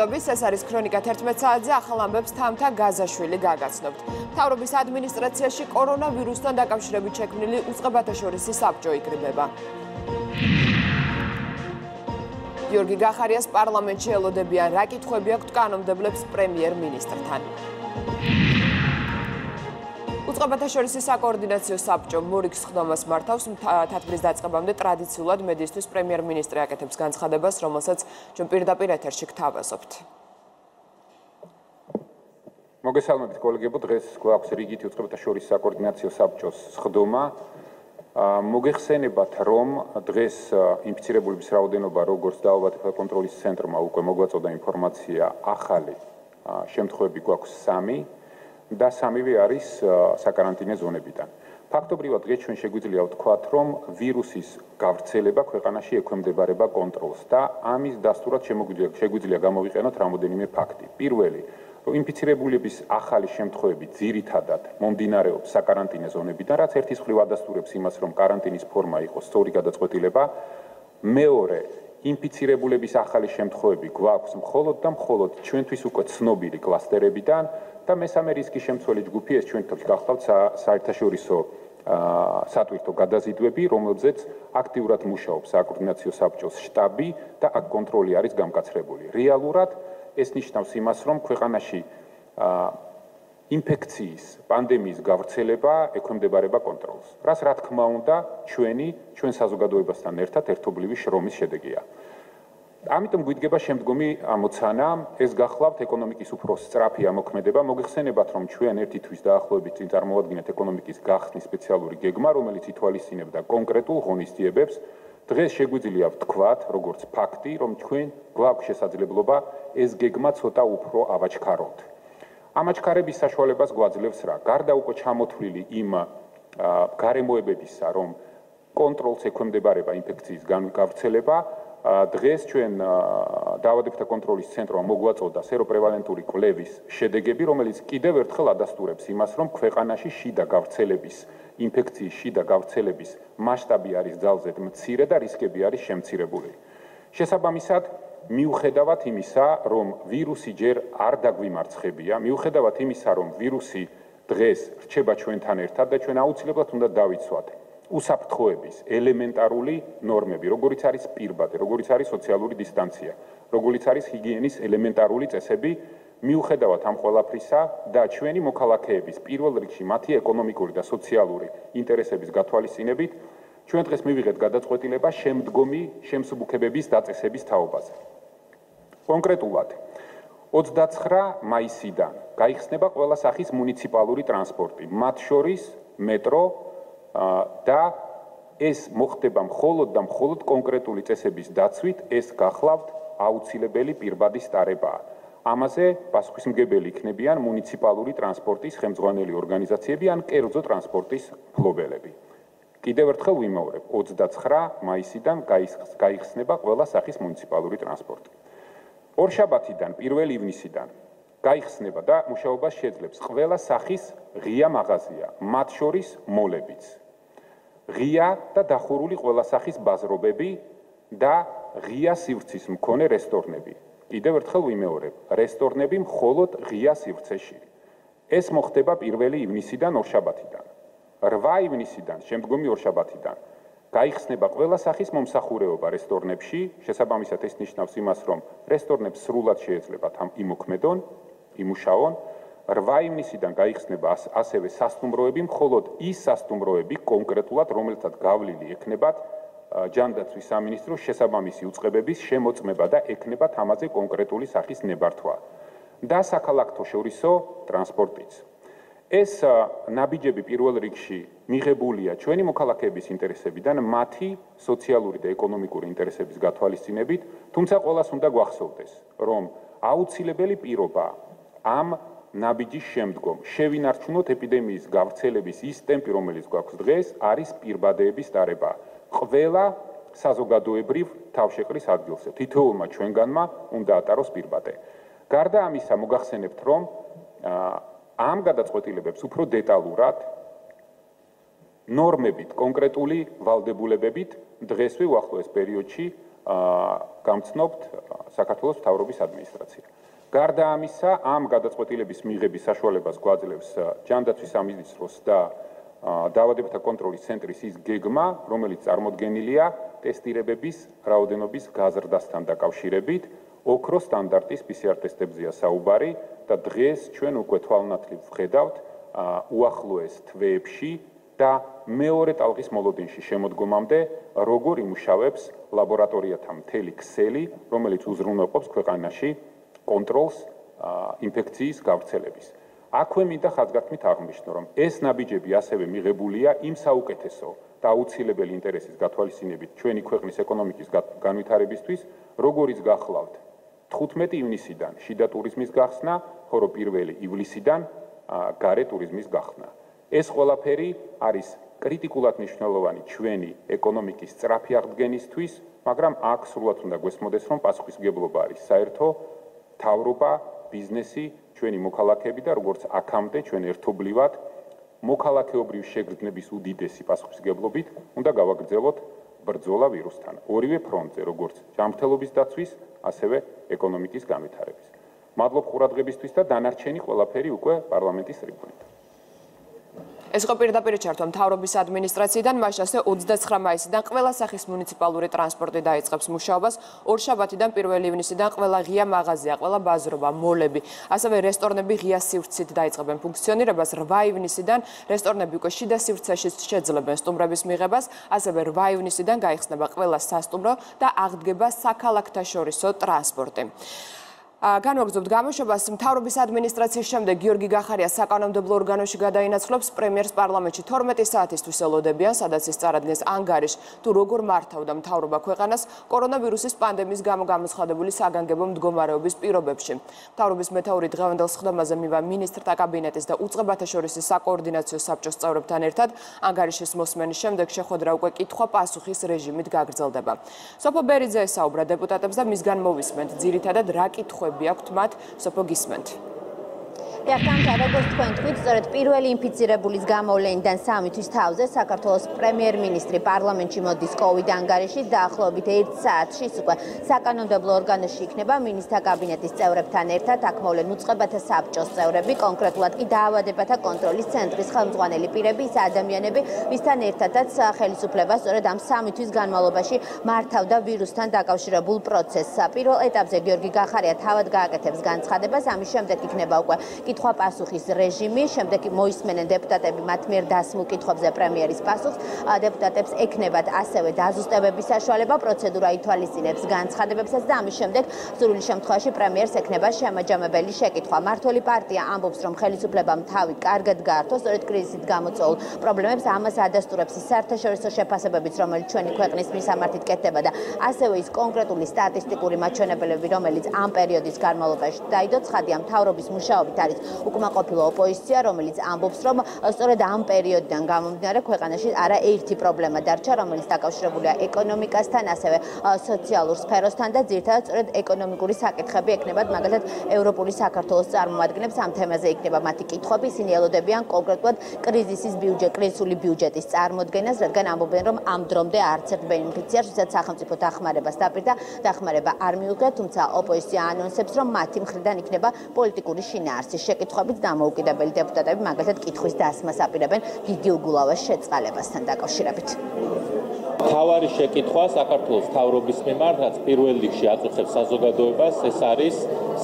მშვიდობის, ეს არის ქრონიკა 11 საათზე, ახალ ამბებს თამთა გაზაშვილი გაგაცნობთ. მთავრობის ადმინისტრაციაში კორონავირუსთან დაკავშირებით შექმნილი უწყებათა შორისი საბჭო იკრიბება. გიორგი გახარიას პარლამენტში ელოდებიან რა კითხვები აქვთ კანონმდებლებს პრემიერ-მინისტრთან. უწყებათა შორის საკოორდინაციო საბჭო მორიქს ხდომას მართავს თათბრის დაწყებამდე ტრადიციულად მედიისთვის პრემიერ-მინისტრი აკეთებს განცხადებას, რომელსაც ჩვენ პირდაპირ ეთერში გთავაზობთ. მოგესალმებით კოლეგებო, დღეს გვაქვს რიგითი უწყებათა შორის საკოორდინაციო საბჭოს ხდომა. მოგეხსენებათ, რომ დღეს ინფიცირებულების რაოდენობა, როგორც დაავადებათა კონტროლის ცენტრმა უკვე მოგვაწოდა ინფორმაცია, ახალი შემთხვევები გვაქვს 3. და სამივე არის საკარანტინო ზონებიდან. ფაქტობრივად დღეს ჩვენ შეგვიძლია ვთქვათ, რომ ვირუსის გავრცელება ქვეყანაში ექვემდებარება კონტროლს და ამის დასტურად შეგვიძლია გამოვიყენოთ რამოდენიმე ფაქტი. პირველი, ინფიცირებულების ახალი შემთხვევები ძირითადად მომდინარეობს საკარანტინო ზონებიდან, რაც ერთის მხრივ ადასტურებს იმას, რომ каранტინის ფორმა იყო სწორი გადაწყვეტილება. მეორე, ინფიცირებულების ახალი შემთხვევები გვაქვს მხოლოდ და მხოლოდ ჩვენთვის უკვე ცნობილი კლასტერებიდან, და მესამე რისკის შემცველი ჯგუფი ეს ჩვენთვის გახლავთ საერთაშორისო სატვირთო გადაზიდვები, რომლებზეც აქტიურად მუშაობს საკოორდინაციო საბჭოს შტაბი და აქ კონტროლი არის გამკაცრებული. რეალურად ეს ნიშნავს იმას, რომ ქვეყანაში ინფექციის პანდემიის გავრცელება ექვემდებარება კონტროლს. რას რა თქმა უნდა, ჩვენი ჩვენ საზოგადოებასთან ერთად ერთობლივი შრომის შედეგია. ამიტომ გვიდგება შემდგომი ამოცანა, ეს გახლავთ ეკონომიკის უფრო სწრაფი ამოქმედება. მოგეხსენებათ, რომ ჩვენ ერთი თვის დაახლოებით წინ წარმოვადგინეთ ეკონომიკის გახსნის სპეციალური გეგმა, რომელიც ითვალისწინებდა კონკრეტულ ღონისძიებებს. დღეს შეგვიძლია ვთქვათ, როგორც ფაქტი, რომ ჩვენ გვაქვს შესაძლებლობა ეს გეგმა ცოტა უფრო ავაჩქაროთ. ამაჩქარების საშუალებას გვაძლევს რა? გარდა უკვე ჩამოთვლილი იმ გარემოებებისა, რომ კონტროლს ექვემდებარება ინფექციის გავრცელება, დღეს ჩვენ დაავადებათა კონტროლის ცენტრმა მოგვაწოდა სეროპრევალენტური კვლევის შედეგები, რომელიც კიდევ ერთხელ ადასტურებს იმას, რომ ქვეყანაში შიდა გავრცელების ინფექციის შიდა გავრცელების მასშტაბი არის ძალზედ მცირე და რისკები არის შემცირებული. შესაბამისად, მიუხედავად იმისა, რომ ვირუსი ჯერ არ დაგვიმარცხებია, მიუხედავად იმისა, რომ ვირუსი დღეს რჩება ჩვენთან ერთად და ჩვენ აუცილებლად უნდა დავიცვათ უსაფრთხოების ელემენტარული ნორმები, როგორიც არის პირბადე, როგორიც არის სოციალური დისტანცია, როგორიც არის ჰიგიენის ელემენტარული წესები, მიუხედავად ამ ყველაფრისა და ჩვენი მოქალაქეების პირველ რიგში მათი ეკონომიკური და სოციალური ინტერესების გათვალისწინებით, ჩვენ დღეს მივიღეთ გადაწყვეტილება შემდგომი შემსუბუქებების დაწესების თაობაზე. კონკრეტულად 29 მაისიდან გაიხსნება ყველა სახის მუნიციპალური ტრანსპორტი, მათ შორის მეტრო, და ეს მოხდება მხოლოდ და მხოლოდ კონკრეტული წესების დაცვით, ეს გახლავთ აუცილებელი პირბადის სტარება. ამაზე პასუხისმგებელი იქნებიან მუნიციპალური ტრანსპორტის ხელმძღვანელი ორგანიზაციები ან კერძო ტრანსპორტის ფლობელები. კიდევ ერთხელ ვიმეორებ, 29 მაისიდან გაიხსნება ყველა სახის მუნიციპალური ტრანსპორტი. ორშაბათიდან 1 ივნისიდან გაიხსნება და მუშაობას შეძლებს ყველა სახის ღია მაღაზია, მათ შორის მოლებიც. ღია და დახურული ყველა სახის ბაზრობები და ღია სივრცის მქონე რესტორნები. კიდევ ერთხელ ვიმეორებ, რესტორნები მხოლოდ ღია სივრცეში. ეს მოხდება 1 ივნისიდან ორშაბათიდან. 8 ივნისიდან, შემდგომი ორშაბათიდან გაიხსნება ყველა სახის მომსახურეობა რესტორნებში, შესაბამისად ეს ნიშნავს იმას, რომ რესტორნებს სრულად შეეძლებათ ამ იმოქმედონ, იმუშაონ 8 ივნისიდან გაიხსნება ასევე სასტუმროები, მხოლოდ ის სასტუმროები კონკრეტულად, რომელთაც გავლილი ექნებათ ჯანდაცვის სამინისტროს შესაბამისი უწყებების შემოწმება და ექნებათ ამაზე კონკრეტული სახის ნებართვა. და საქალაქო შორისო ტრანსპორტიც. ეს ნაბიჯები პირველ რიგში მიღებულია ჩვენი მოქალაქეების ინტერესებიდან, მათი სოციალური და ეკონომიკური ინტერესების გათვალისწინებით, თუმცა ყოველას უნდა გვახსოვდეს, რომ აუცილებელი პირობა ამ ნაბიჯის შემდგომ შევინარჩუნოთ ეპიდემიის გავრცელების ის ტემპი, რომელიც გვაქვს დღეს, არის პირბადეების დარება. ყველა საზოგადოებრივ თავშეყრის ადგილზე თითოეულმა ჩვენგანმა უნდა ატაროს პირბადე. გარდა ამისა, მოგახსენებთ, რომ ამ გადაწყვეტილებებს უფრო დეტალურად ნორმებით, კონკრეტული ვალდებულებებით დღესვე უახლოეს პერიოდში გამცნობთ საქართველოს მთავრობის ადმინისტრაცია. გარდა ამისა, ამ გადაწყვეტილების მიღების საშუალებას გვაძლევს ჯანდაცვის სამინისტროს და დაავადებათა კონტროლის ცენტრის ის გეგმა, რომელიც წარმოდგენილია ტესტირებების რაოდენობის გაზრდასთან დაკავშირებით, ოქროს სტანდარტის PCR ტესტებზია საუბარი და დღეს ჩვენ უკვე თვალნათლივ ვხედავთ უახლოეს თვეებში და მეორე ტალღის მოლოდინში შემოდგომამდე როგორ იმუშავებს ლაბორატორიათა მთელი ქსელი, რომელიც უზრუნველყოფს ქვეყანაში კონტროლს ინფექციის გავრცელების. აქვე მინდა ხაზგასმით აღნიშნო, რომ ეს ნაბიჯები ასევე მიღებულია იმ საუკეთესო და აუცილებელი ინტერესის გათვალისწინებით ჩვენი ქვეყნის ეკონომიკის განვითარებისთვის, როგორიც გახლავთ 15 ივნისიდან შიდა ტურიზმის გახსნა, ხოლო 1 ივლისიდან გარე ტურიზმის გახსნა. ეს ყველაფერი არის კრიტიკულად მნიშვნელოვანი ჩვენი ეკონომიკის სწრაფი აღდგენისთვის, მაგრამ აქ სრულად უნდა გვესმოდეს, რომ პასუხისმგებლობა არის საერთო თავრობა, ბიზნესი, ჩვენი მოქალაქეები და როგორც აქამდე ჩვენ ერთობლივად მოქალაქეობრივი შეგრძნების უდიდესი პასუხისმგებლობით უნდა გავაგრძელოთ ბრძოლა ვირუსთან. ორივე ფრონტზე, როგორც ჯანმრთელობის დაცვის, ასევე ეკონომიკის განვითარების. მადლობ ყურადღებისთვის და დანარჩენი ყველაფერი უკვე პარლამენტის ტრიბუნით. ეს ხო პირდაპირ ჩართვა მთავრობის ადმინისტრაციიდან, მას ასე 29 მაისიდან ყველა სახის მუნიციპალური ტრანსპორტი დაიწყებს მუშაობას, ორშაბათიდან 1 ივნისიდან ყველა ღია მაღაზია, ყველა ბაზრობა, მოლები, ასევე რესტორნები ღია სივრცით დაიწყებენ ფუნქციონირებას 8 ივნისიდან რესტორნები უკვე შიდა სივრცეში შეძლებენ სტუმრების მიღებას, ასევე 8 ივნისიდან გაიხსნება ყველა სასტუმრო და აღდგება საქალაქთაშორისო ტრანსპორტი. განვაგრძობთ გამოშვებას. მთავრობის ადმინისტრაციის შემდეგ გიორგი გახარია საკანონმდებლო ორგანოში გადაინაცვლებს პრემიერს პარლამენტში 12 საათისთვის ელოდებიან სადაც ის წარადგენს ანგარიშ. თუ როგორ მართავდა მთავრობა ქვეყანას კორონავირუსის პანდემიის გამო გამოცხადებული საგანგებო მდგომარეობის პირობებში. მთავრობის მეთაური დღევანდელ სხდომაზე მივა ministrთა კაბინეტის და უწყებათა შორის საკოორდინაციო საბჭოს წევრებთან ერთად ანგარიშის მოსმენის შემდეგ შეხვედრა უკვე კითხვა პასუხის რეჟიმით გაგრძელდება. სოფო ბერიძე ესაუბრა დეპუტატებს და მისგან მოვისმენთ ძირითადად რა კითხვა კითხვები აქვთ მათ სოფო გისმენთ ერთანთა როგორც თქვენ თქვით, სწორედ პირველი ინფიცირებულის გამოვლენიდან სამი თვის თავზე საქართველოს პრემიერ-მინისტრი პარლამენტში მოდის COVID ანგარიშით და ახლობით 1 საათში უკვე საკანონმდებლო ორგანოში იქნება მინისტრთა კაბინეტის წევრებთან ერთად აქ მოვლენ უწყებათა საბჭოს წევრები, კონკრეტულად კი დაავადებათა კონტროლის ცენტრის ხელმძღვანელი პირები, ის ადამიანები, ვისთან ერთადაც ხელისუფლება სწორედ ამ სამი თვის განმავლობაში მართავდა ვირუსთან დაკავშირებულ პროცესს. პირველ ეტაპზე გიორგი გახარია თავად გააკეთებს განცხადებას, ამის შემდეგ იქნება უკვე კითხვა პასუხის რეჟიმი, შემდეგ მოისმენენ დეპუტატები მათ მიერ დასმულ კითხვებზე პრემიერის პასუხს. დეპუტატებს ეკნებათ ასევე დაზუსტებების საშუალება, პროცედურა ითვალისწინებს განცხადებებსაც და ამის შემდეგ სრული შემთხვევაში პრემიერს ეკნება შემაჯამებელი შეკითხვა. მართული პარტია ამბობს, რომ ხელისუფლებამ თავი კარგად გაართვა, სწორედ კრიზისით გამოწვეულ პრობლემებს ამას ადასტურებს ის საერთაშორისო შეფასებებიც, რომელიც ჩვენი ქვეყნის მისამართით კეთდება და ასევე ის კონკრეტული სტატისტიკური მაჩვენებელები, რომელიც ამ პერიოდის განმავლობაში დაიდო ცხადია მთავრობის მუშაობით არის უკმაყოფილო ოპოზიცია, რომელიც ამბობს, რომ სწორედ ამ პერიოდიდან გამომდინარე ქვეყანაში არა ერთი პრობლემა დარჩა, რომელიც დაკავშირებულია ეკონომიკასთან, ასევე სოციალურ სფეროსთან და ძირთადად სწორედ ეკონომიკური საკითხები ექნებათ, მაგალითად, ევროპული საქართველოს წარმომადგენლებს ამ თემაზე იქნება მათი კითხვები, ისინი ელოდებიან კონკრეტულად კრიზისის ბიუჯეტ, კრიზისული ბიუჯეტის წარმოქმნას, რადგან ამბობენ, რომ ამ დრომდე არც ერთ ბენეფიციარს, ვისაც სახელმწიფო დახმარებას დაპირდა, დახმარება არ მიუღია, თუმცა ოპოზიცია ანონსებს, რომ მათი მხრიდან იქნება პოლიტიკური შინაარსი. შეკითხვებით დამოუკიდებელი დეპუტატები მაგალითად კითხვის დასმას აპირებენ გიგი უგულავას შეწყალებასთან დაკავშირებით. თავარი შეკითხვა საქართველოს თავრობის მიმართ, რაც პირველ რიგში აწუხებს საზოგადოებას, ეს არის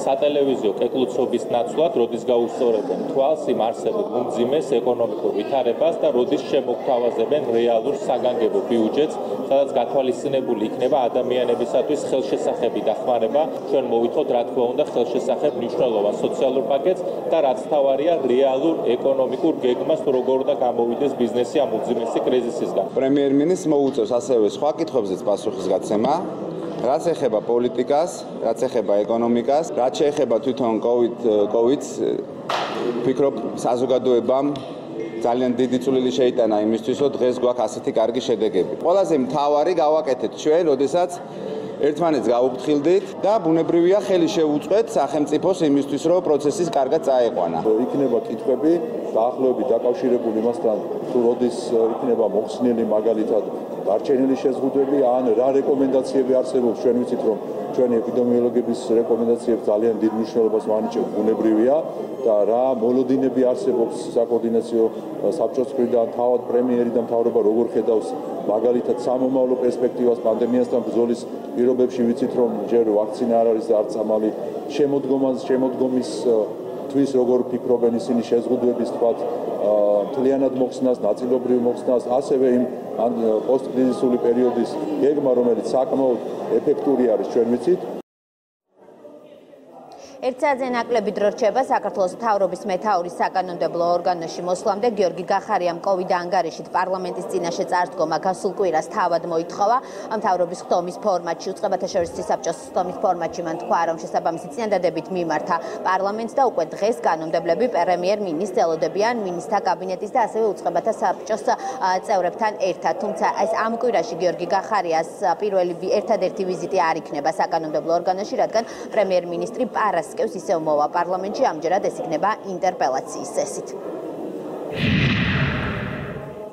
სატელევიზიო კეკლუცობის ნაცვლად, როდის გაუსწორებენ თვალს იმ არსებულ უმძიმეს ეკონომიკურ ვითარებას და როდის შემოგთავაზებენ რეალურ საგანგებო ბიუჯეტს, სადაც გათვალისწინებული იქნება ადამიანებისათვის ხელშესახები დახმარება. ჩვენ მოვითხოვთ, რა თქმა უნდა, ხელშესახებ მნიშვნელოვან სოციალურ პაკეტს და რაც თავარია რეალურ ეკონომიკურ გეგმას, როგორ უნდა გამოვიდეს ბიზნესი ამ უმძიმესი კრიზისისგან. პრემიერ-მინისტრს მოუწევს ასევე სხვა კითხვებზეც პასუხის გაცემა. რაც ეხება პოლიტიკას, რაც ეხება ეკონომიკას, რაც ეხება თვითონ COVID COVID-ს, ვფიქრობ, საზოგადოებამ ძალიან დიდი წვლილი შეიტანა იმისთვის, რომ დღეს გვაქვს ასეთი კარგი შედეგები. ყველაზე მთავარი გავაკეთეთ ჩვენ, როდესაც ერთმანეთს გაუფრთხილდით და ბუნებრივია ხელი შეუწყეთ სახელმწიფოს იმისთვის, რომ პროცესის კარგად წაეყვანა. იქნება კითხვები დაახლოებით დაკავშირებული მასთან, თუ როდის იქნება მოხსნილი მაგალითად დარჩენილი შეზღუდვები ან რა რეკომენდაციები არსებობს, ჩვენ ვიცით, რომ ჩვენი ეპიდემიოლოგების რეკომენდაციებს ძალიან დიდ მნიშვნელობას ვანიჭებთ ბუნებრივია და რა მოლოდინები არსებობს საკოორდინაციო საბჭოს მხრიდან თავად პრემიერი და მთავრობა როგორ ხედავს მაგალითად სამომავლო პერსპექტივას პანდემიასთან ბრძოლის პირობებში. ვიცით რომ ჯერ ვაქცინა არ არის არც ამალი შემოდგომას შემოდგომის თვის როგორ ფიქრობენ ისინი შეზღუდვების თქვათ თლიანად მოხსნას, ნაწილობრივ მოხსნას, ასევე იმ პოსტკრიზისული პერიოდის გეგმა, რომელიც საკმაოდ ეფექტური არის, ჩვენ ვიცით, ერთსაათზე ნაკლები დრო რჩება საქართველოს მთავრობის მეთაურის საკანონმდებლო ორგანოში. მოსვლამდე გიორგი გახარიამ კოვიდ ანგარიშით პარლამენტის წინაშე წარდგომა. გასულ კვირას თავად მოითხოვა. მთავრობის ხდომის ფორმატში უწყებათა შორის საბჭოს ხდომის ფორმატში მან თქვა რომ შესაბამისი წინადადებით მიმართა პარლამენტს და უკვე დღეს კანონმდებლები პრემიერ მინისტრს ელოდებიან მინისტრთა კაბინეტის და ასევე უწყებათა საბჭოს წევრებთან ერთად. თუმცა ეს ამ კვირაში გიორგი გახარიას პირველი ერთადერთი ვიზიტი არ იქნება საკანონმდებლო ორგანოში რადგან პრემიერ მინისტრი პარას მოსკევს ისევ მოვა პარლამენტში ამჯერად ეს იქნება ინტერპელაციის წესით.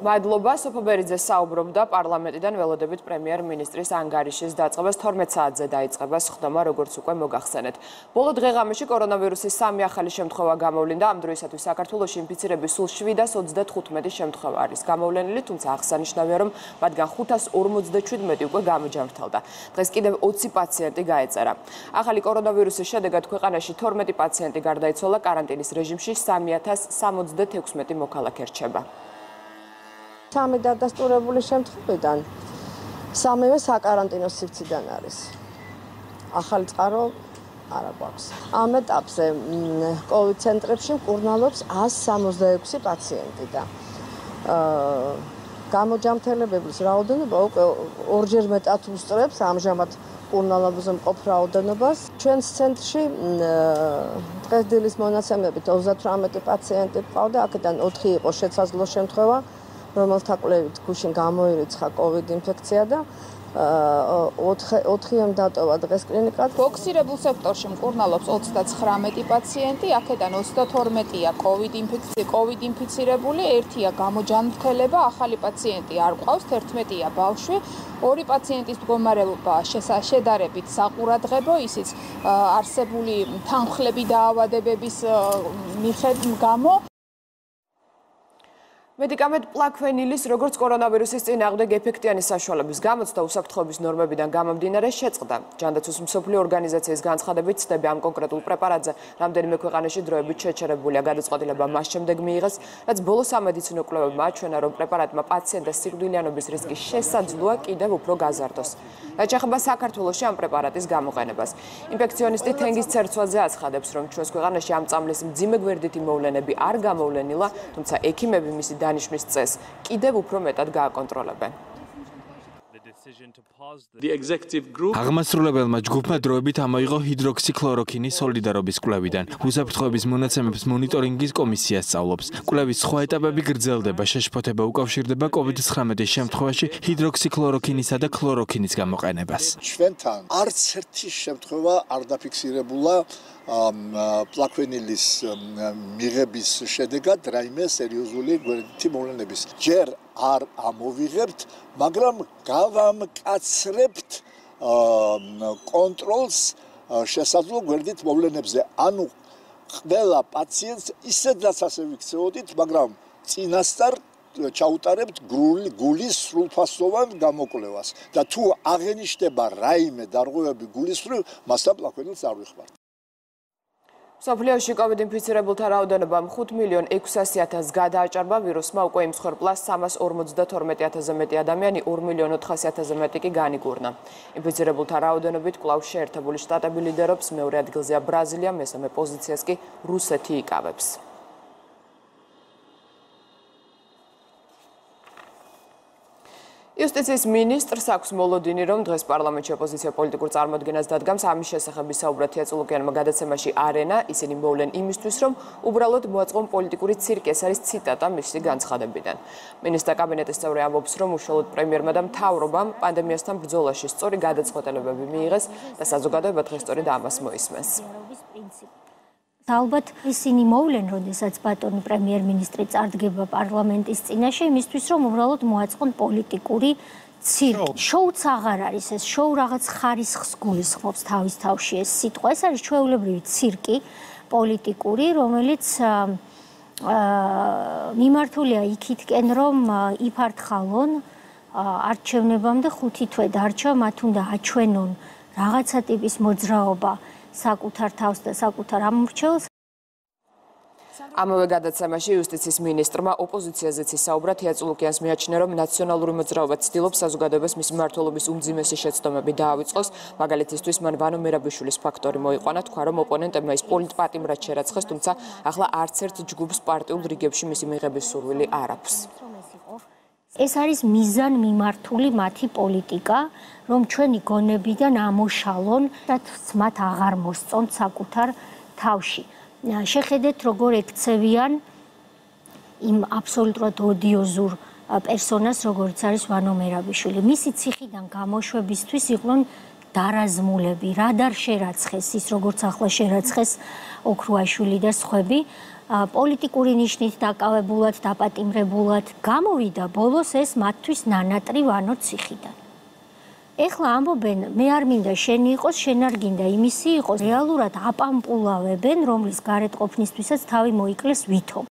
მადლობა. სოფობერიძე საუბრობდა პარლამენტიდან ველოდებით პრემიერ-მინისტრის ანგარიშის დაწყებას 12 საათზე დაიწყება სხდომა, როგორც უკვე მოგახსენეთ. ბოლო დღე-ღამეში კორონავირუსის სამი ახალი შემთხვევა გამოვლინდა. ამ დროისათვის საქართველოში ინფიცირების სულ 735 შემთხვევა არის გამოვლენილი, თუმცა აღსანიშნავია, რომ მათგან 557 უკვე გამოჯამრთელდა. დღეს კიდევ 20 პაციენტი გაეწერა. ახალი კორონავირუსის შედეგად ქვეყანაში 12 პაციენტი გარდაიცვალა, კარანტინის რეჟიმში 3076 მოქალაქე რჩება. სამი დადასტურებული შემთხვევიდან სამივე საკარანტინო სივრციდან არის. ახალი წყარო არა გვაქვს. ამ ეტაპზე კოვიდ ცენტრებში მკურნალობს 166 პაციენტი და აა გამოჯამთელებების რაოდენობა უკვე ორჯერ მეტად უსწრებს ამჟამად კურნალობაზე მყოფ რაოდენობას. ჩვენს ცენტრში დღესდილის მონაცემებით 38 პაციენტი ყავდა, აქედან 4 იყო შეცაზლო შემთხვევა. რომელთა კვლევით გუშინ გამოირიცხა COVID ინფექცია და 4-იან დატოვა დღეს კლინიკად. ფოქსირებულ სექტორში მკურნალობს 39 პაციენტი, აქედან 32-ია COVID ინფექცია, COVID ინფიცირებული, ერთია გამოჯანმრთელება, ახალი პაციენტი არ ყავს, 11-ია ბავშვი. ორი პაციენტის მდგომარეობა შესაძლებელებით საყურადღებო, ისიც არსებული თანხლები დაავადებების მიხედვით გამო მედიკამენტ პლაქვენილის როგორც კორონავირუსის წინააღმდეგ ეფექტიანი საშუალების გამოცდა უსაფრთხოების ნორმებიდან გამომდინარე შეწყდა. ჯანდაცვის მსოფლიო ორგანიზაციის განცხადებით ცდები ამ კონკრეტულ პრეპარატზე რამდენიმე ქვეყანაში დროებით შეჩერებულია. გადაწყვეტილება მას შემდეგ მიიღეს, რაც ბოლო სამედიცინო კვლევებმა აჩვენა, რომ პრეპარატმა პაციენტთა სიკვდილიანობის რისკი შესაძლოა კიდევ უფრო გაზარდოს. რაც ეხება საქართველოსში ამ პრეპარატის გამოყენებას. ინფექციონისტი თენგის ცერცვაძე აცხადებს, რომ ჩვენს ქვეყანაში ამ წამლის მძიმე გვერდითი მოვლენები არ გამოვლენილა, თუმცა ექიმები მისი დანიშნვის წესს კიდევ უფრო მეტად გააკონტროლებენ. აღმასრულებელმა ჯგუფმა დროებით ამოიღო ჰიდროქსიკლოროქინის სოლიდარობის კვლევიდან. უსაფრთხოების მონაცემების მონიტორინგის კომისია სწავლობს. კვლევის სხვა ეტაპები გრძელდება, შეშფოთება უკავშირდება COVID-19 შემთხვევაში ჰიდროქსიკლოროქინისა და ქლოროქინის გამოყენებას. ჩვენთან არც ერთი შემთხვევა არ დაფიქსირებულა პლაკვენილის მიღების შედეგად რაიმე სერიოზული გვერდითი მოვლენების. ჯერ არ ამოვიღებთ, მაგრამ გავამკაცრებთ კონტროლს შესაძლო გვერდით მოვლენებზე. ანუ ყველა პაციენტს ისედაც ასე ვიქცეოდით, მაგრამ წინასწარ ჩაუტარებთ გული გულის სრულფასოვან გამოკვლევას და თუ აღენიშნება რაიმე დარღვევები გულის სრულ, მასთან პლაკვენილს არ ვიხმართ. სოფლიოში COVID ინფიცირებულთა რაოდენობა 5 მილიონ 600.000-ს გადააჭარბა ვირუსმა უკვე იმსხვრპლას 352.000-ზე მეტი ადამიანი 2 მილიონ 400.000-ზე მეტი კი განიკურნა. ინფიცირებულთა რაოდენობით კვლავ შეერთებული შტატები ლიდერობს, მეორე ადგილზეა ბრაზილია, მესამე პოზიციას კი რუსეთი იკავებს. იუსტიციის მინისტრს აქვს მოლოდინი, რომ დღეს პარლამენტში ოპოზიცია პოლიტიკურ წარმოადგენას დადგამს ამის შესახებ ისაუბრა თეატრულიანმა გადაცემაში არენა, ისინი მოვლენ იმისთვის, რომ უბრალოდ მოაწყონ პოლიტიკური ცირკი, ეს არის ციტატა მისი განცხადებიდან. მინისტრთა კაბინეტის წევრი ამბობს, რომ უშუალოდ პრემიერმა და მთავრობამ პანდემიასთან ბრძოლაში სწორი გადაწყვეტილებები მიიღეს და საზოგადოება დღეს სწორედ ამას მოისმენს. ალბათ ისინი მოვლენ, როდესაც ბატონი პრემიერ-მინისტრი წარდგება პარლამენტის წინაშე, იმისთვის რომ უბრალოდ მოაწყონ პოლიტიკური ცირკი. შოუც აღარ არის ეს, შოუ რაღაც ხარისხს გულისხმობს თავის თავში ეს სიტყვა. ეს არის ჩვეულებრივი ცირკი პოლიტიკური, რომელიც აა მიმართულია იქითკენ, რომ იფართხალონ არჩევნებამდე ხუთი თვე დარჩა, მათ უნდა აჩვენონ რაღაცა ტიპის მოძრაობა. საკუთარ თავს და საკუთარ ამორჩეულს ამავე გადაცემაში იუსტიციის მინისტრმა ოპოზიციაზეც ისაუბრა თეატრულუკიანს მიაჩნია რომ ნაციონალური მოძრაობა ცდილობს საზოგადოებას მის მმართველობის უმძიმესი შეცდომები დაავიწყოს. მაგალითისთვის მან ვანო მერაბიშვილის ფაქტორი მოიყვანა თქვა რომ ოპონენტებმა ის პოლიტპატიმრად შერაცხეს თუმცა ახლა არც ერთ ჯგუფს პარტიულ რიგებში მისი მიღების სურვილი არ აქვს ეს არის მიზან მიმართული მათი პოლიტიკა რომ ჩვენი გონებიდან ამოშალონ და მათ აღარ მოსწონ საკუთარ თავში. შეხედეთ როგორ ექცევიან იმ აბსოლუტურად ოდიოზურ პერსონას როგორც არის ვანო მერაბიშვილი. მისი ციხიდან გამოშვებისთვის იყვნენ დარაზმულები, რა დარ შერაცხეს ის როგორც ახლა შერაცხეს ოქრუაშვილი და სხვები. პოლიტიკური ნიშნით დაკავებულად, დაპატიმრებულად გამოვიდა ბოლოს ეს მათთვის ნანატრი ვანო ციხიდან. ეხლა ამბობენ მე არ მინდა შენი იყოს შენ არ გინდა იმისი იყოს რეალურად აპამპულავებენ რომლის გარეთ ყოფნისთვისაც თავი მოიკლეს ვითომ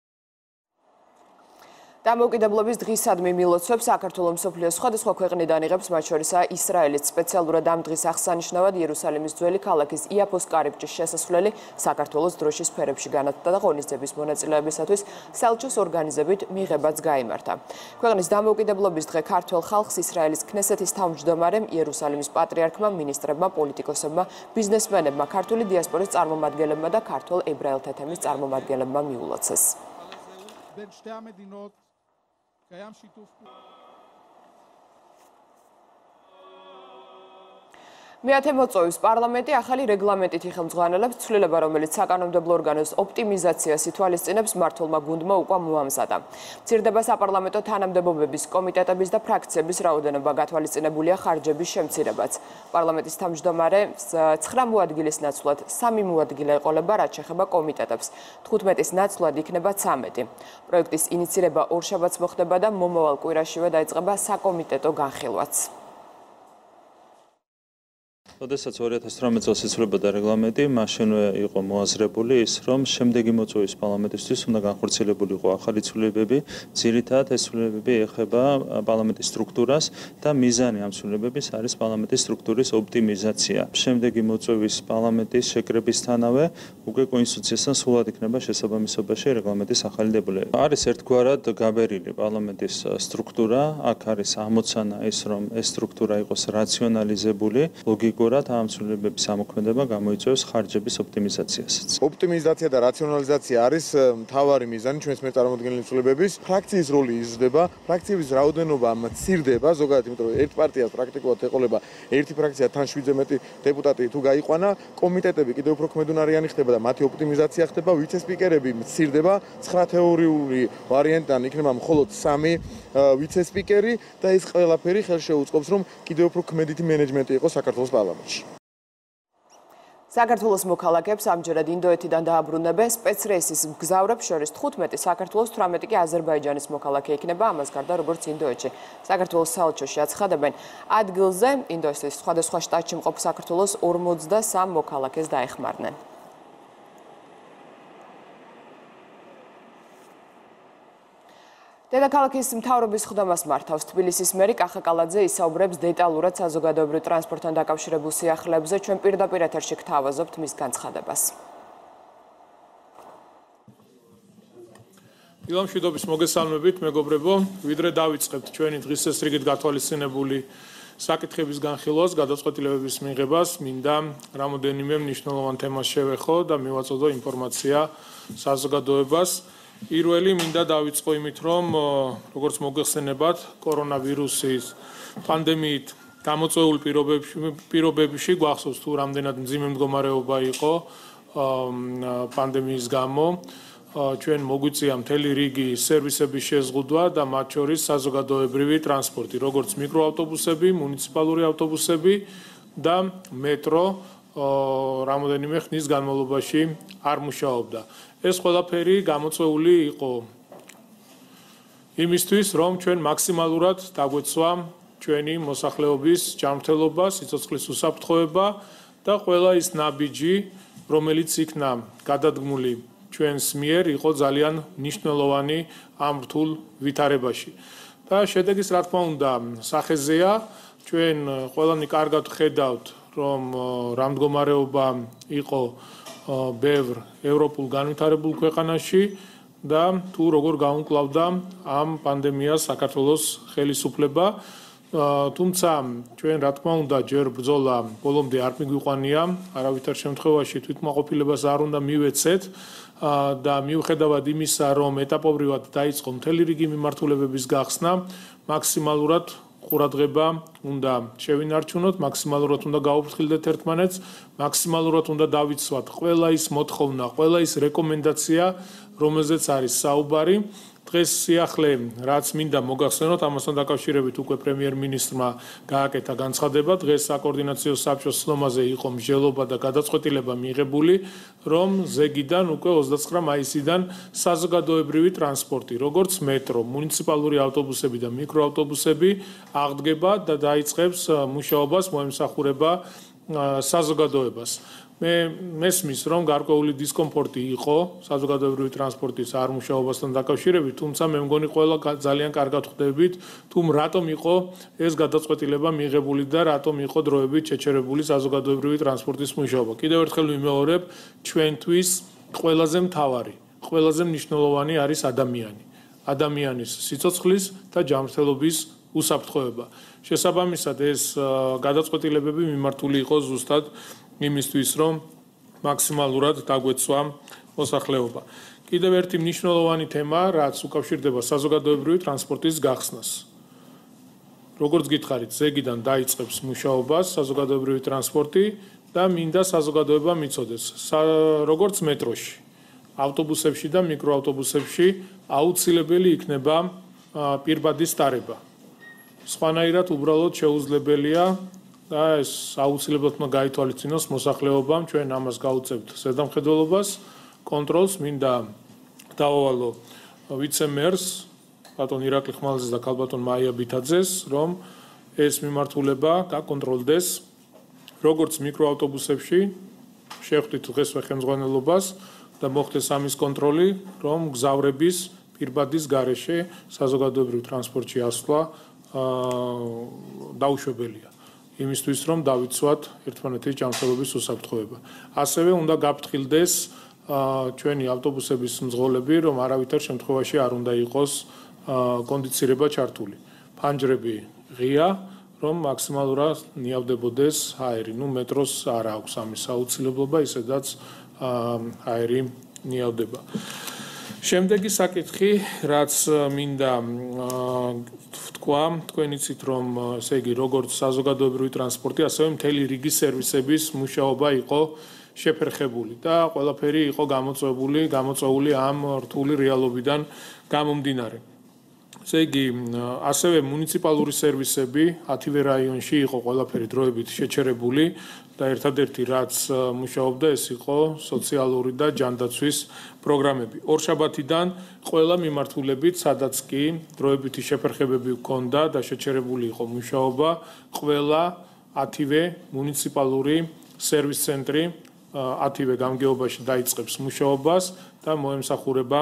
დამოუკიდებლობის დღისადმი მილოცვებს საქართველოს მსოფლიოს სხვადასხვა ქვეყნიდან იღებს მათ შორისაა ისრაელიც სპეციალურად ამ დღის აღსანიშნავად იერუსალიმის ძველი ქალაქის იაფოს კარიბჭის შესასვლელი საქართველოს დროშის ფერებში განათდა და ღონისძიების მონაწილეებისათვის სელჩოს ორგანიზებით მიღებაც გამართა. ქვეყნის დამოუკიდებლობის დღე ქართულ ხალხს ისრაელის ქნესეთის თავმჯდომარემ იერუსალიმის პატრიარქმა, მინისტრებმა, პოლიტიკოსებმა, ბიზნესმენებმა, ქართული დიასპორის წარმომადგენლებმა და ქართულ ებრაელთა თემის წარმომადგენლებმა მიულოცეს. בין שתי המדינות קיים שיתוף פעולה მეათე მოწვევის პარლამენტი ახალი რეგლამენტით იხელმძღვანელებს ცვლილება, რომელიც საკანონმდებლო ორგანოს ოპტიმიზაციას ითვალისწინებს მართლმა გუნდმა უკვე მოამზადა. ცირდება საპარლამენტო თანამდებობების კომიტეტების და ფრაქციების რაოდენობა გათვალისწინებულია ხარჯების შემცირებაც. პარლამენტის თავმჯდომარე 9 მოადგილის ნაცვლად 3 მოადგილე ეყოლება, რაც შეეხება კომიტეტებს. 15-ის ნაცვლად იქნება 13. პროექტის ინიცირება ორშაბათს მოხდება და მომავალ კვირაშივე დაიწყება საკომიტეტო განხილვაც. როდესაც 2018 წელს იცვლებოდა რეგლამენტი, მაშინვე იყო მოაზრებული ის, რომ შემდეგი მოწვევის პარლამენტისთვის უნდა განხორციელებულიყო ახალი ცვლილებები, ძირითადად ეს ცვლილებები ეხება პარლამენტის სტრუქტურას და მიზანი ამ ცვლილებების არის პარლამენტის სტრუქტურის ოპტიმიზაცია. შემდეგი მოწვევის პარლამენტის შეკრებისთანავე უკვე კონსტიტუციასთან სულად იქნება შესაბამისობაში რეგლამენტის ახალი დებულება. არის ერთგვარად გაბერილი პარლამენტის სტრუქტურა, აქ არის ამოცანა ის, რომ ეს სტრუქტურა იყოს რაციონალიზებული, ლოგიკური ფაქტურად ამ ცვლილებების ამოქმედება გამოიწვევს ხარჯების ოპტიმიზაციასაც. ოპტიმიზაცია და რაციონალიზაცია არის მთავარი მიზანი ჩვენს მე წარმოქმნილი ცვლილებების. ფრაქციის როლი იზრდება, ფრაქციების რაოდენობა მცირდება, ზოგადად, იმიტომ რომ ერთ პარტიას პრაქტიკულად ეყოლება ერთი ფრაქცია თან 7-ზე მეტი დეპუტატი თუ გაიყვანა, კომიტეტები კიდევ უფრო ქმედუნარიანი ხდება და მათი ოპტიმიზაცია ხდება, ვიცე-სპიკერები მცირდება, 9 თეორიული ვარიანტიდან იქნება მხოლოდ 3 ვიცე-სპიკერი და ეს ყველაფერი ხელშეუწყობს, რომ კიდევ უფრო ქმედითი მენეჯმენტი იყოს საქართველოს პარლამენტში. საქართველოს მოქალაქეებს ამჯერად ინდოეთიდან დააბრუნებენ სპეცრეისის გზავრებს შორის 15 საქართველოს 18 კი აზერბაიჯანის მოქალაქე იქნება ამას გარდა როგორც ინდოეთში. საქართველოს საელჩოში აცხადებენ ადგილზე ინდოეთის სხვადასხვა შტატში მყოფ საქართველოს 53 მოქალაქეს დაეხმარნენ. დედაქალაქის მთავრობის ხდომას მართავს თბილისის მერი კახა კალაძე ისაუბრებს დეტალურად საზოგადოებრივ ტრანსპორტთან დაკავშირებულ სიახლეებზე. ჩვენ პირდაპირ ეთერში გთავაზობთ მის განცხადებას. ილამშვიდობის მოგესალმებით მეგობრებო. ვიდრე დავიწყებთ ჩვენი დღის ეს რიგით გათვალისწინებული საკითხების განხილვას გადაწყვეტილებების მიღებას. მინდა რამოდენიმე მნიშვნელოვან თემას შევეხო და მივაწოდო ინფორმაცია საზოგადოებას პირველი მინდა დავიწყო იმით, რომ როგორც მოგეხსენებათ, კორონავირუსის პანდემიით გამოწვეულ პირობებში პირობებში გვახსოვს თუ რამდენად მძიმე მდგომარეობა იყო პანდემიის გამო. ჩვენ მოგვიწია მთელი რიგი სერვისების შეზღუდვა და მათ შორის საზოგადოებრივი ტრანსპორტი, როგორც მიკროავტობუსები, მუნიციპალური ავტობუსები და მეტრო რამოდენიმე ხნის განმავლობაში არ მუშაობდა. ეს ყველაფერი გამოწვეული იყო იმისთვის, რომ ჩვენ მაქსიმალურად დაგვეცვა ჩვენი მოსახლეობის ჯანმრთელობა, სიცოცხლის უსაფრთხოება და ყველა ის ნაბიჯი, რომელიც იქნა გადადგმული ჩვენს მიერ იყო ძალიან მნიშვნელოვანი ამ რთულ ვითარებაში. და შედეგის რა თქმა უნდა სახეზეა ჩვენ ყველანი კარგად ხედავთ რომ რამდგომარეობა იყო ბევრ ევროპულ განვითარებულ ქვეყანაში და თუ როგორ გაუმკლავდა ამ პანდემიას საქართველოს ხელისუფლება თუმცა ჩვენ რა თქმა უნდა ჯერ ბრძოლა ბოლომდე არ მიგვიყვანია არავითარ შემთხვევაში თვითმაყოფილებას არ უნდა მივეცეთ და მიუხედავად იმისა რომ ეტაპობრივად დაიწყო მთელი რიგი მიმართულებების გახსნა მაქსიმალურად ყურადღება უნდა შევინარჩუნოთ, მაქსიმალურად უნდა გაუფრთხილდეთ ერთმანეთს, მაქსიმალურად უნდა დავიცვათ ყველა ის მოთხოვნა, ყველა ის რეკომენდაცია, რომელზეც არის საუბარი დღეს სიახლე რაც მინდა მოგახსენოთ ამასთან დაკავშირებით უკვე პრემიერ-მინისტრმა გააკეთა განცხადება დღეს საკოორდინაციო საბჭოს სლომაზე იყო მსჯელობა და გადაწყვეტილება მიღებული რომ ზეგიდან უკვე 29 მაისიდან საზოგადოებრივი ტრანსპორტი როგორც მეტრო, მუნიციპალური ავტობუსები და მიკროავტობუსები აღდგება და დაიწყებს მუშაობას მოემსახურება საზოგადოებას. მე მესმის რომ გარკვეული დისკომფორტი იყო საზოგადოებრივი ტრანსპორტის არ მუშაობასთან დაკავშირებით, თუმცა მე მგონი ყველა ძალიან კარგად ხვდებით, თუ რატომ იყო ეს გადაწყვეტილება მიღებული და რატომ იყო დროებით შეჩერებული საზოგადოებრივი ტრანსპორტის მუშაობა. კიდევ ერთხელ ვიმეორებ, ჩვენთვის ყველაზე მთავარი, ყველაზე მნიშვნელოვანი არის ადამიანი. ადამიანის სიცოცხლის და ჯანმრთელობის უსაფრთხოება. შესაბამისად ეს გადაწყვეტილებები მიმართული იყო ზუსტად იმისთვის, რომ მაქსიმალურად დაგვეცვა მოსახლეობა. კიდევ ერთი მნიშვნელოვანი თემა, რაც უკავშირდება საზოგადოებრივი ტრანსპორტის გახსნას. როგორც გითხარით, ზეგიდან დაიწყებს მუშაობას საზოგადოებრივი ტრანსპორტი და მინდა საზოგადოება მიცოდეს, როგორც მეტროში, ავტობუსებში და მიკროავტობუსებში აუცილებელი იქნება პირბადის ტარება. სხვანაირად უბრალოდ შეუძლებელია და ეს აუცილებლად უნდა გაითვალისწინოს მოსახლეობამ ჩვენ ამას გაუწევთ ზედამხედველობას კონტროლს მინდა დაავალო ვიცე-მერს ბატონ ირაკლი ხმალაძეს და ქალბატონ მაია ბითაძეს რომ ეს მიმართულება გაკონტროლდეს როგორც მიკროავტობუსებში შეხვდით დღესვე ხელმძღვანელობას და მოხდეს ამის კონტროლი რომ გზავრების პირბადის გარეშე საზოგადოებრივ ტრანსპორტში ასვლა აა დაუშვებელია იმისთვის რომ დავიცვათ ერთმანეთის ჯანმრთელობის უსაფრთხოება. ასევე უნდა გაფრთხილდეს ჩვენი ავტობუსების მძღოლები, რომ არავითარ შემთხვევაში არ უნდა იყოს კონდიცირება ჩართული. ფანჯრები ღია, რომ მაქსიმალურად ნიავდებოდეს აერი. ნუ მეტროს არ აქვს ამის აუცილებლობა, ისედაც აერი ნიავდება. შემდეგი საკითხი, რაც მინდა თქვა, თქვენ იცით რომ ესე იგი როგორც საზოგადოებრივი ტრანსპორტი, ასევე მთელი რიგი სერვისების მუშაობა იყო შეფერხებული და ყველაფერი იყო გამოწვეული, გამოწვეული ამ რთული რეალობიდან გამომდინარე. ესე იგი, ასევე მუნიციპალური სერვისები 10-ვე რაიონში იყო ყველაფერი დროებით შეჩერებული და ერთადერთი რაც მუშაობდა ეს იყო სოციალური და ჯანდაცვის პროგრამები. ორშაბათიდან ყველა მიმართულებით, სადაც კი დროებითი შეფერხებები ჰქონდა და შეჩერებული იყო მუშაობა, ყველა 10-ვე მუნიციპალური სერვის ცენტრი 10-ვე გამგეობაში დაიწყებს მუშაობას და მოემსახურება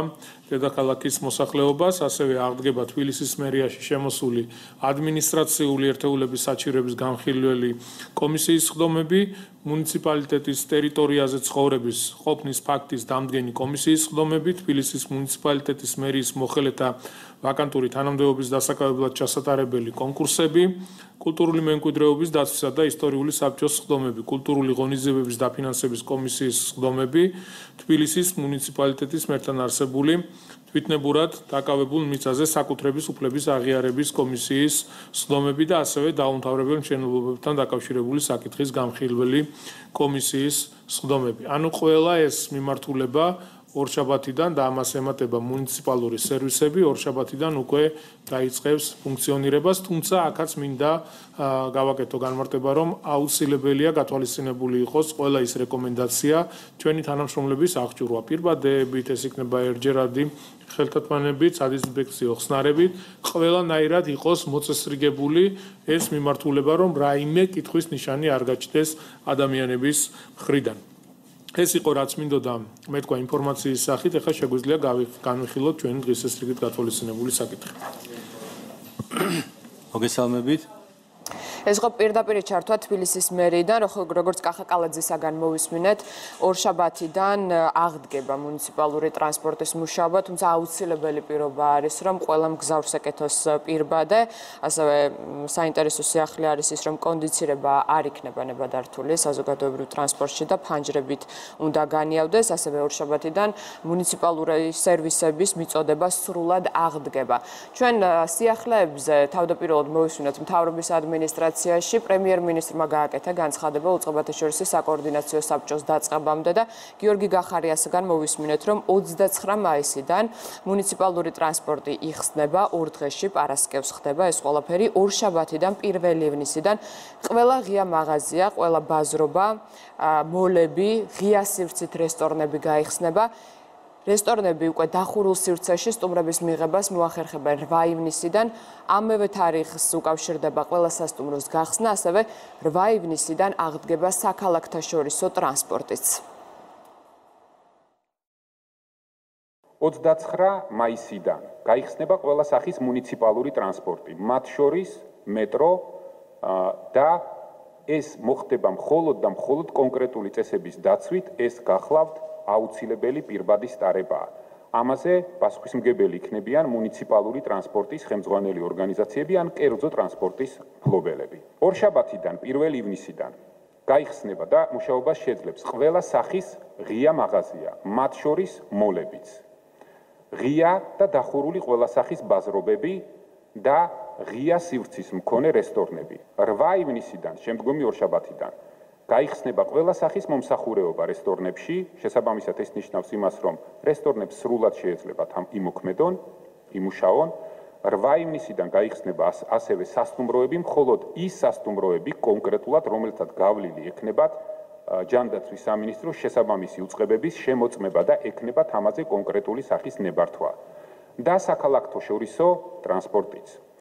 დედაქალაქის მოსახლეობას, ასევე აღდგება თბილისის მერიაში შემოსული ადმინისტრაციული ერთეულების საჩირების განხილველი კომისიის ხდომები, მუნიციპალიტეტის ტერიტორიაზე ცხოვრების ყოფნის ფაქტის დამდგენი კომისიის ხდომები, თბილისის მუნიციპალიტეტის მერიის მოხელეთა ვაკანტური თანამდებობის დასაკავებლად ჩასატარებელი კონკურსები, კულტურული მემკვიდრეობის დაცვისა და ისტორიული საბჭოს ხდომები, კულტურული ღონისძიებების დაფინანსების კომისიის ხდომები, თბილისის მუნიციპალიტეტის მერთან არსებული თვითნებურად დაკავებულ მიწაზე საკუთრების უფლების აღიარების კომისიის სხდომები და ასევე დაუმთავრებელ მშენებლობებთან დაკავშირებული საკითხის გამხილველი კომისიის სხდომები. ანუ ყველა ეს მიმართულება ორშაბათიდან და ამას ემატება მუნიციპალური სერვისები ორშაბათიდან უკვე დაიწყებს ფუნქციონირებას, თუმცა აქაც მინდა გავაკეთო განმარტება, რომ აუცილებელია გათვალისწინებული იყოს ყველა ის რეკომენდაცია ჩვენი თანამშრომლების აღჭურვა. პირბადეებით ეს იქნება ერჯერადი ხელთათმანებით, სადისინფექციო ხსნარებით, ყველანაირად იყოს მოწესრიგებული ეს მიმართულება, რომ რაიმე კითხვის ნიშანი არ გაჩნდეს ადამიანების მხრიდან. ეს იყო რაც მინდოდა მე თქვა ინფორმაციის სახით, ეხლა შეგვიძლია განვიხილოთ ჩვენ დღის ეს რიგით გათვალისწინებული საკითხი. მოგესალმებით. ეს ხო პირდაპირ ჩართვა თბილისის მერიდან, როგორც კახაკალაძისაგან მოვისმინეთ, ორშაბათიდან აღდგება მუნიციპალური ტრანსპორტის მუშაობა, თუმცა აუცილებელი პირობა არის, რომ ყველა მგზავრს ეკეთოს პირბადე, ასევე საინტერესო სიახლე არის ის, რომ კონდიცირება არ იქნება ნებადართული საზოგადოებრივ ტრანსპორტში და ფანჯრებით უნდა განიავდეს, ასევე ორშაბათიდან მუნიციპალური სერვისების მიწოდება სრულად აღდგება. ჩვენ სიახლეებზე თავდაპირველად მოვისმინეთ მთავრობის ადმინისტრაცია ადმინისტრაციაში პრემიერ-მინისტრმა გააკეთა განცხადება უწყებათა შორის საკოორდინაციო საბჭოს დაწყებამდე და გიორგი გახარიასგან მოვისმინეთ, რომ 29 მაისიდან მუნიციპალური ტრანსპორტი იხსნება ორ დღეში პარასკევს ხდება. ეს ყველაფერი ორშაბათიდან პირველი ივნისიდან ყველა ღია მაღაზია, ყველა ბაზრობა, მოლები, ღია სივრცით რესტორნები გაიხსნება რესტორნები უკვე დახურულ სივრცეში სტუმრების მიღებას მოახერხებენ 8 ივნისიდან. ამავე თარიღს უკავშირდება ყველა სასტუმროს გახსნა, ასევე 8 ივნისიდან აღდგება საქალაქთაშორისო ტრანსპორტიც. 29 მაისიდან გაიხსნება ყველა სახის მუნიციპალური ტრანსპორტი, მათ შორის მეტრო და ეს მოხდება მხოლოდ და მხოლოდ კონკრეტული წესების დაცვით, ეს გახლავთ აუცილებელი პირბადის სტარებაა. ამაზე პასუხისმგებელი იქნებიან მუნიციპალური ტრანსპორტის ხელმძღვანელი ორგანიზაციები ან კერძო ტრანსპორტის მფლობელები. ორშაბათიდან 1 ივნისიდან გაიხსნება და მუშაობას შეძლებს ყველა სახის ღია მაღაზია, მათ შორის მოლებიც. ღია და დახურული ყველა სახის ბაზრობები და ღია სივრცის მქონე რესტორნები. 8 ივნისიდან, შემდგომი ორშაბათიდან გაიხსნება ყველა სახის მომსახურეობა რესტორნებში, შესაბამისად ეს ნიშნავს იმას, რომ რესტორნებს სრულად შეეძლებათ ამ იმოქმედონ, იმუშაონ. 8 ივნისიდან გაიხსნება ასევე სასტუმროები, მხოლოდ ის სასტუმროები კონკრეტულად, რომელთაც გავლილი ექნებათ ჯანდაცვის სამინისტროს შესაბამისი უწყებების შემოწმება და ექნებათ ამაზე კონკრეტული სახის ნებართვა. და საქალაქო შორისო ტრანსპორტიც.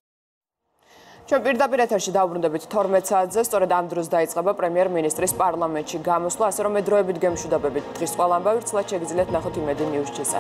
ჩვენ პირდაპირ ეთერში დაუბრუნდებით. 12 საათზე, სწორედ ამ დროს დაიწყება პრემიერ-მინისტრის პარლამენტში. გამოსვლა, ასე რომ მე დროებით გემშვიდობებით. დღის ყველა ამბავი, ცლად შეგიძლიათ ნახოთ იმედი ნიუს-ჩესა.